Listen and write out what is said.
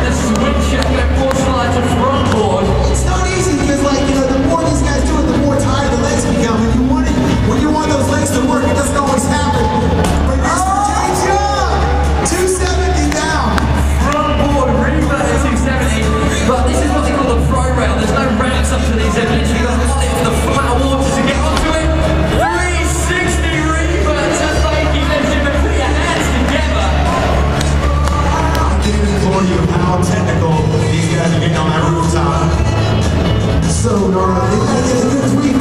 This. the sweet. so gnarly.